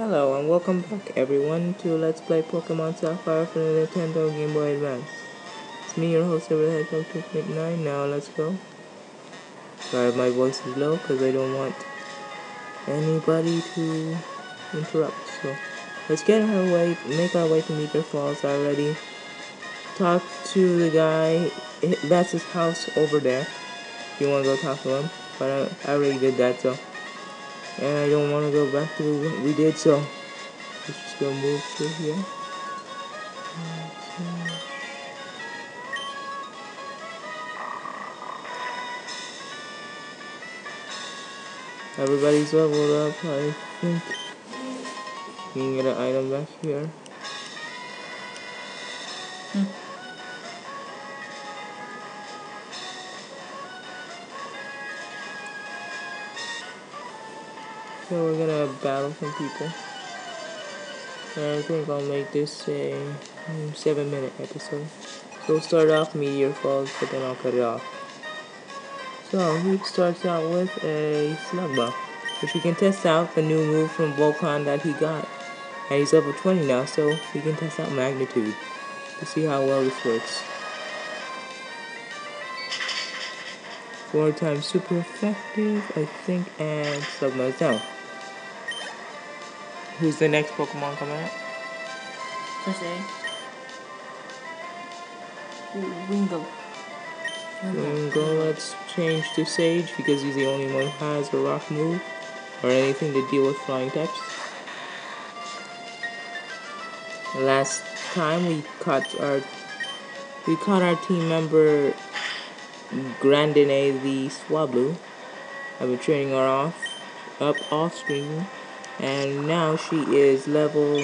Hello and welcome back everyone to Let's Play Pokemon Sapphire for the Nintendo Game Boy Advance. It's me, your host, Silver Hedgehog 2.9. Now let's go. Sorry, my voice is low because I don't want anybody to interrupt. So let's get our way, make our way to Meteor Falls already. Talk to the guy. That's his house over there. If you want to go talk to him, but I, I already did that. So and I don't want to go back to what we did, so let's just go move through here. Everybody's leveled up, I think. You can get an item back here. So we're gonna battle some people. And I think I'll make this a mm, 7 minute episode. So we'll start off Meteor Falls, but then I'll cut it off. So he starts out with a Slug Slugma, which we can test out the new move from Volcon that he got. And he's level 20 now, so we can test out Magnitude to see how well this works. Four times super effective, I think, and Slugma is down. Who's the next Pokemon coming out? Jose. Wingull. Wingull, let's change to Sage because he's the only one who has a rock move or anything to deal with flying types. Last time we caught our we caught our team member Grandine the Swablu. I've been training her off up off screen and now she is level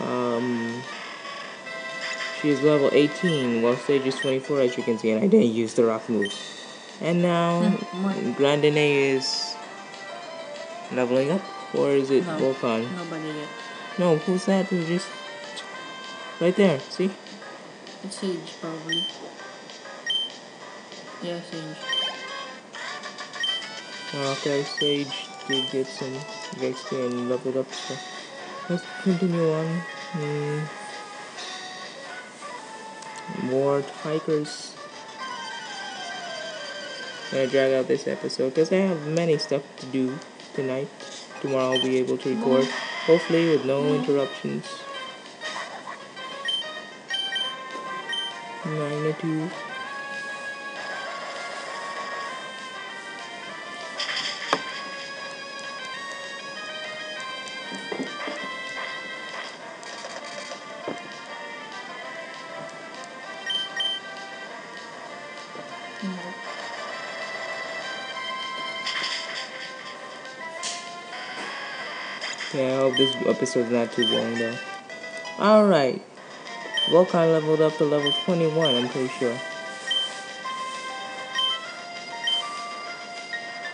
um she is level 18 while Sage is 24 as you can see and I didn't use the rock move and now hmm, Grandine is leveling up or is it no, Volcon? Nobody yet. No, who's that? Who's just right there, see? It's Sage probably. Yeah, Sage. Okay, Sage to get some XP and level up so let's continue on. Mm. more hikers gonna drag out this episode because I have many stuff to do tonight. Tomorrow I'll be able to record hopefully with no interruptions. 92 Yeah, I hope this episode's not too long though. Alright. Volcan leveled up to level 21, I'm pretty sure.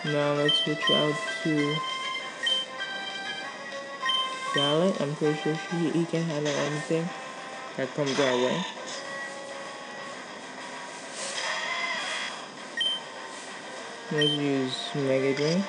Now let's switch out to Gallant. I'm pretty sure she, he can handle anything that comes our way. Let's use Mega Drain.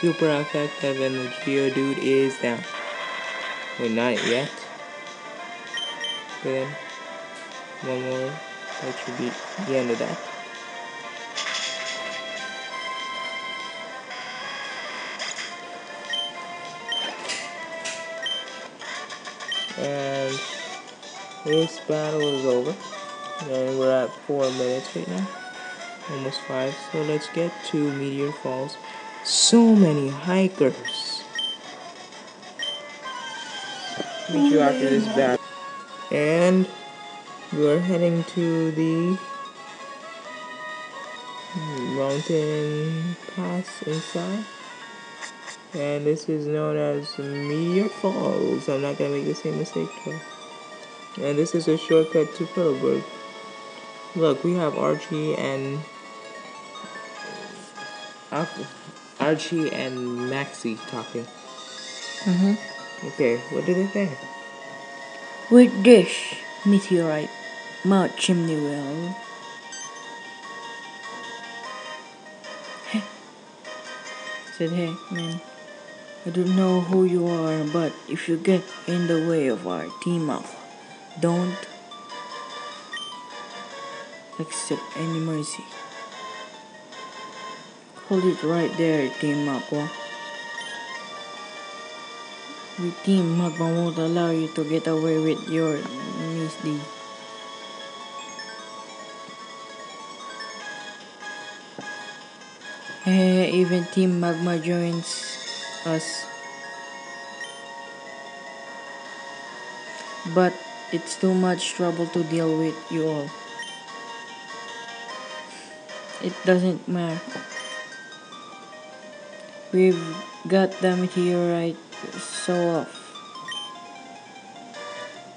Super effective and the Geodude is down. Wait, not yet. Then one more. That should be the end of that. And this battle is over. And we're at four minutes right now. Almost five. So let's get to Meteor Falls so many hikers. Meet you after this battle. And we're heading to the mountain pass inside. And this is known as Meteor Falls. I'm not gonna make the same mistake twice. And this is a shortcut to Petalburg. Look, we have Archie and Archie and Maxie talking. Mm-hmm. Okay, what do they say? With this meteorite, Mount Chimney will. Said, hey, man, I don't know who you are, but if you get in the way of our team up, don't accept any mercy. Hold it right there, Team Aqua. We Team Magma won't allow you to get away with your misdeed. Eh, even Team Magma joins us. But it's too much trouble to deal with you all. It doesn't matter. We've got the meteorite so off.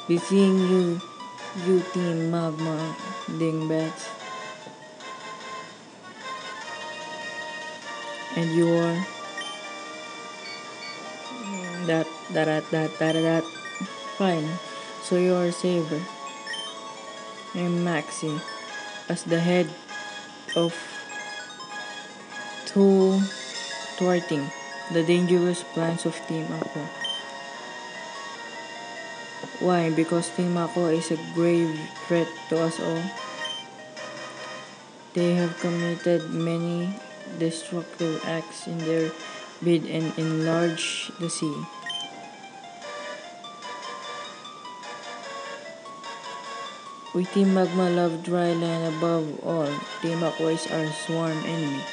Be seeing you, you team magma dingbats. And you are that that that that that that fine. So you are Saber. I'm Maxie as the head of two thwarting the dangerous plans of Team Aqua. Why? Because Team Aqua is a grave threat to us all. They have committed many destructive acts in their bid and enlarge the sea. We Team Magma love dry land above all. Team Aqua is our sworn enemy.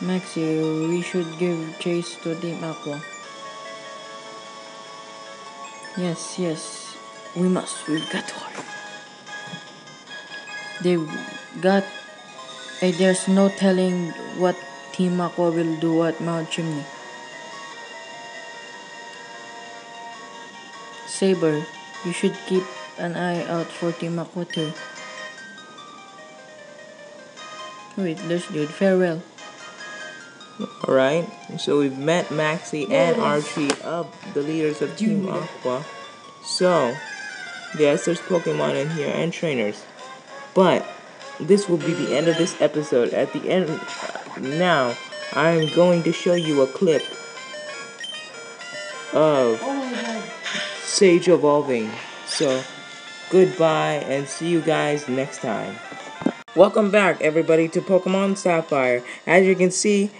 Maxie, we should give chase to Team Aqua. Yes, yes, we must. We've got to hurry. They've got. eh, there's no telling what Team Aqua will do at Mount Chimney. Saber, you should keep an eye out for Team Aqua too. Wait, there's dude. Farewell. Alright, so we've met Maxie and Archie of the leaders of Team Aqua. So, yes, there's Pokemon in here and trainers. But, this will be the end of this episode. At the end, now, I'm going to show you a clip of Oh. Sage Evolving. So, goodbye and see you guys next time. Welcome back, everybody, to Pokemon Sapphire. As you can see,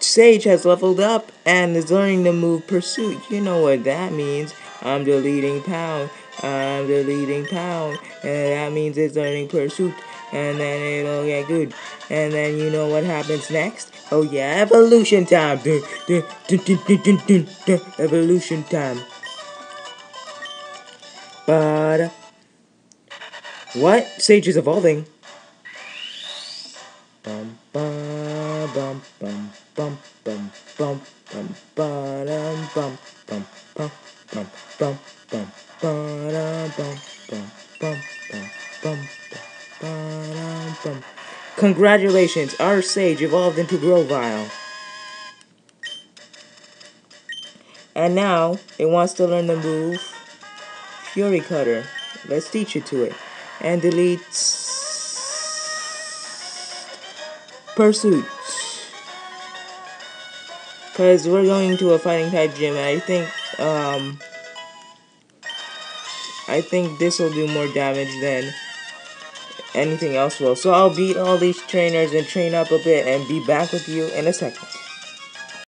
Sage has leveled up and is learning the move Pursuit. You know what that means. I'm the leading pound. I'm the leading pound. And that means it's learning Pursuit. And then it'll get good. And then you know what happens next? Oh yeah, evolution time. Evolution time. But what? Sage is evolving. Congratulations, our sage evolved into Grovyle. And now it wants to learn the move Fury Cutter. Let's teach it to it. And delete Pursuit. Because we're going to a fighting type gym, and I think, um, I think this will do more damage than anything else will. So I'll beat all these trainers and train up a bit and be back with you in a second.